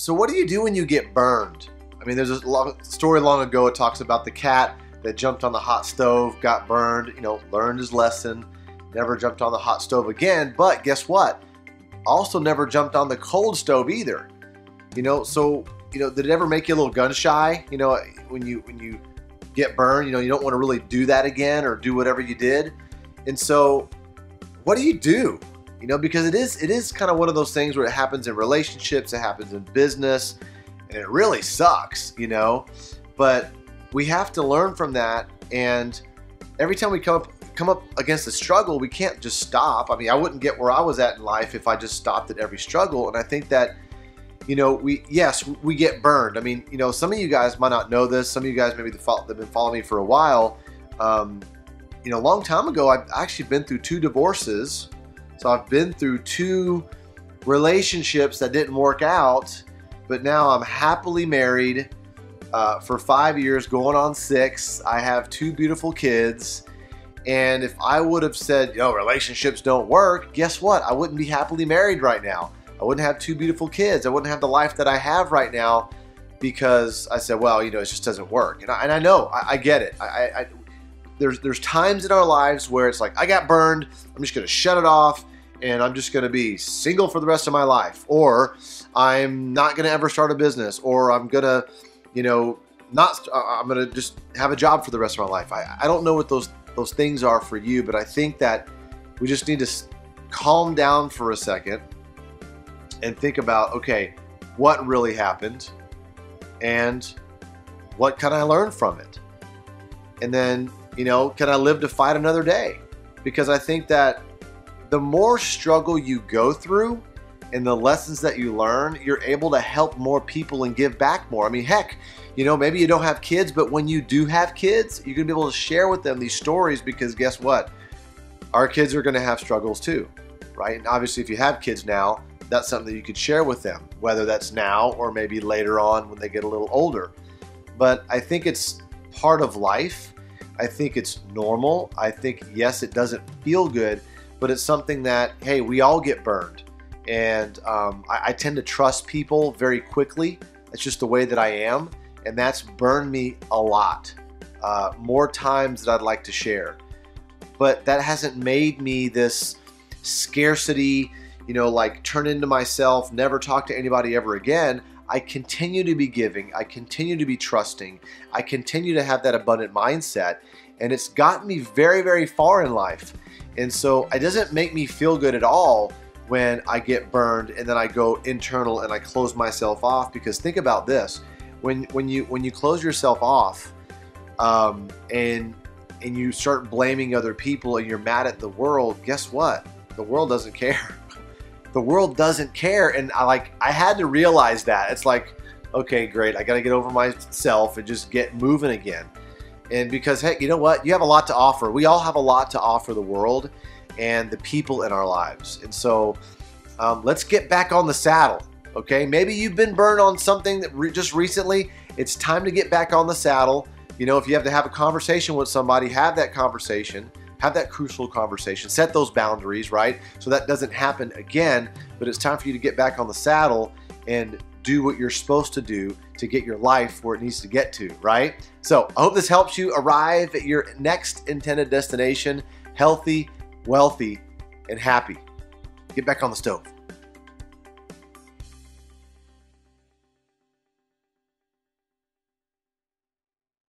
so what do you do when you get burned? I mean, there's a long, story long ago. It talks about the cat that jumped on the hot stove, got burned. You know, learned his lesson, never jumped on the hot stove again. But guess what? Also, never jumped on the cold stove either. You know, so you know, did it ever make you a little gun shy? You know, when you when you get burned, you know, you don't want to really do that again or do whatever you did. And so, what do you do? You know, because it is it is kind of one of those things where it happens in relationships, it happens in business, and it really sucks, you know. But we have to learn from that and every time we come up come up against a struggle, we can't just stop. I mean, I wouldn't get where I was at in life if I just stopped at every struggle. And I think that you know, we yes, we get burned. I mean, you know, some of you guys might not know this. Some of you guys maybe have been following me for a while. Um, you know, a long time ago, I've actually been through two divorces. So I've been through two relationships that didn't work out, but now I'm happily married uh, for five years, going on six. I have two beautiful kids. And if I would have said, you know, relationships don't work, guess what? I wouldn't be happily married right now. I wouldn't have two beautiful kids. I wouldn't have the life that I have right now because I said, well, you know, it just doesn't work. And I, and I know, I, I get it. I, I, there's there's times in our lives where it's like I got burned. I'm just gonna shut it off, and I'm just gonna be single for the rest of my life, or I'm not gonna ever start a business, or I'm gonna, you know, not. I'm gonna just have a job for the rest of my life. I, I don't know what those those things are for you, but I think that we just need to calm down for a second and think about okay, what really happened and what can I learn from it? And then, you know, can I live to fight another day? Because I think that the more struggle you go through and the lessons that you learn, you're able to help more people and give back more. I mean, heck, you know, maybe you don't have kids, but when you do have kids, you're to be able to share with them these stories because guess what? Our kids are to have struggles too, right? And obviously, if you have kids now, that's something that you could share with them, whether that's now or maybe later on when they get a little older. But I think it's part of life. I think it's normal. I think, yes, it doesn't feel good, but it's something that, hey, we all get burned. And um, I, I tend to trust people very quickly. It's just the way that I am. And that's burned me a lot, uh, more times than I'd like to share. But that hasn't made me this scarcity, you know, like turn into myself, never talk to anybody ever again. I continue to be giving. I continue to be trusting. I continue to have that abundant mindset. And it's gotten me very, very far in life. And so it doesn't make me feel good at all when I get burned and then I go internal and I close myself off. Because think about this when, when, you, when you close yourself off um, and, and you start blaming other people and you're mad at the world, guess what? The world doesn't care the world doesn't care. And I like I had to realize that. It's like, okay, great. I got to get over myself and just get moving again. And because hey, you know what? You have a lot to offer. We all have a lot to offer the world and the people in our lives. And so um, let's get back on the saddle. Okay, maybe you've been burned on something that re- just recently. It's time to get back on the saddle. You know, if you have to have a conversation with somebody, have that conversation have that crucial conversation, set those boundaries, right? So that doesn't happen again, but it's time for you to get back on the saddle and do what you're supposed to do to get your life where it needs to get to, right? So I hope this helps you arrive at your next intended destination healthy, wealthy, and happy. Get back on the stove.